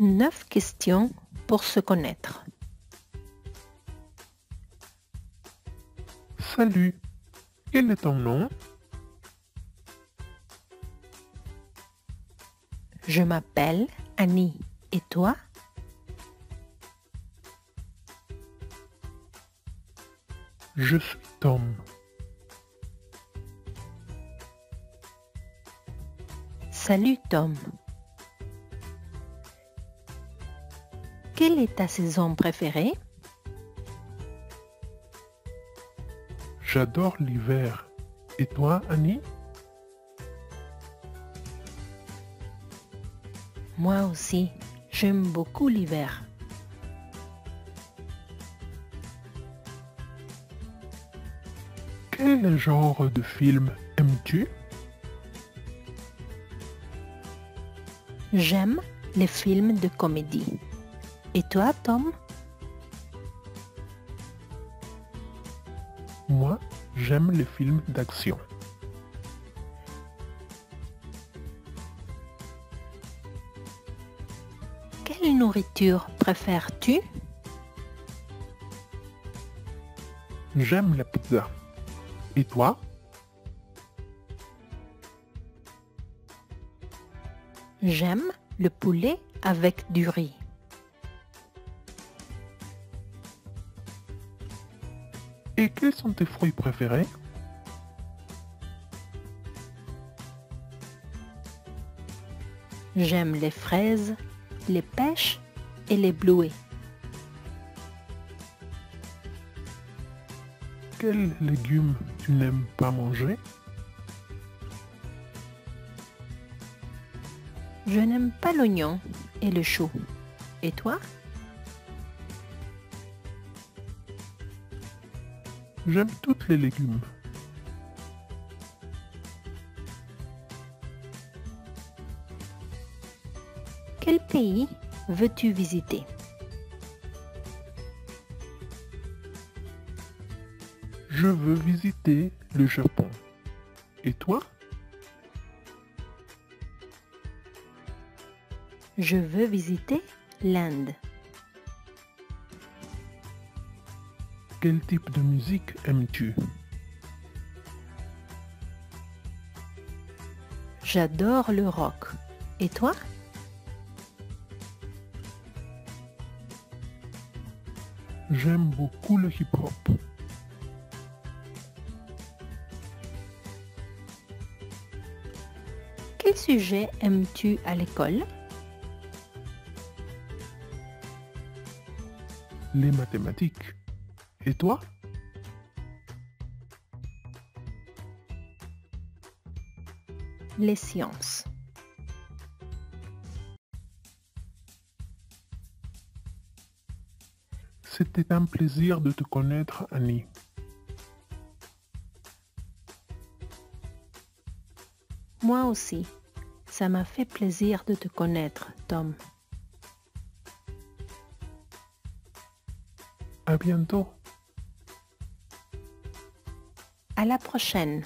Neuf questions pour se connaître. Salut, quel est ton nom? Je m'appelle Annie. Et toi? Je suis Tom. Salut Tom. Quelle est ta saison préférée? J'adore l'hiver. Et toi, Annie? Moi aussi, j'aime beaucoup l'hiver. Quel genre de film aimes-tu? J'aime les films de comédie. Et toi, Tom Moi, j'aime les films d'action. Quelle nourriture préfères-tu J'aime la pizza. Et toi J'aime le poulet avec du riz. Et quels sont tes fruits préférés? J'aime les fraises, les pêches et les bluets. Quels légumes tu n'aimes pas manger? Je n'aime pas l'oignon et le chou. Et toi? J'aime tous les légumes. Quel pays veux-tu visiter? Je veux visiter le Japon. Et toi? Je veux visiter l'Inde. Quel type de musique aimes-tu? J'adore le rock. Et toi? J'aime beaucoup le hip-hop. Quel sujet aimes-tu à l'école? Les mathématiques. Et toi Les sciences. C'était un plaisir de te connaître, Annie. Moi aussi. Ça m'a fait plaisir de te connaître, Tom. À bientôt. La prochaine.